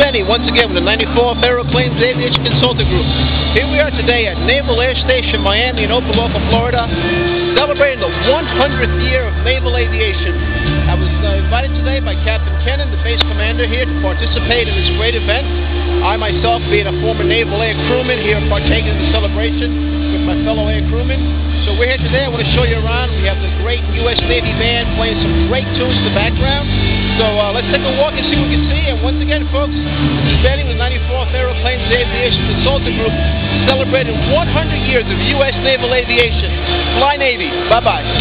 Benny once again with the 94th Aeroplanes Aviation Consulting Group. Here we are today at Naval Air Station Miami in Opa-locka, Florida, celebrating the 100th year of naval aviation. I was uh, invited today by Captain Kennan, the base commander here, to participate in this great event. I myself, being a former naval air crewman, here partaking in the celebration with my fellow air crewmen. So we're here today. I want to show you around. We have the great U.S. Navy band playing some great tunes in the background. So uh, let's take a walk and see what we can see. And once again, folks, Benny with 94th Aeroplanes Aviation Consulting Group celebrating 100 years of U.S. naval aviation. Fly Navy. Bye-bye.